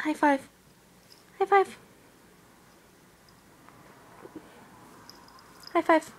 High five. High five. High five.